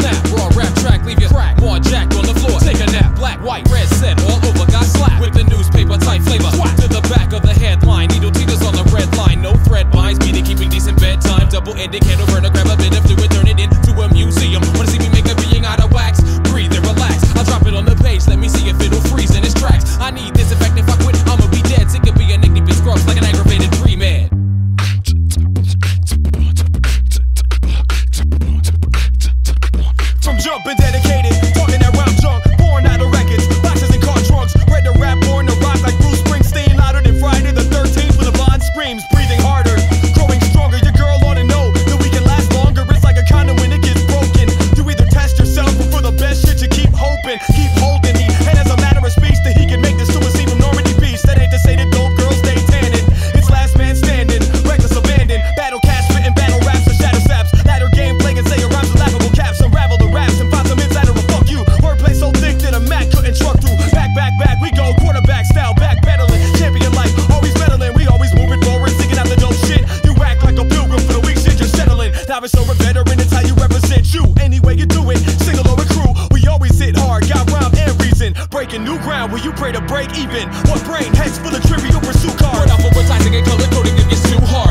snap. Break even. What brain heads full of trivial pursuit cards? Word off advertising and color coding if it's too hard.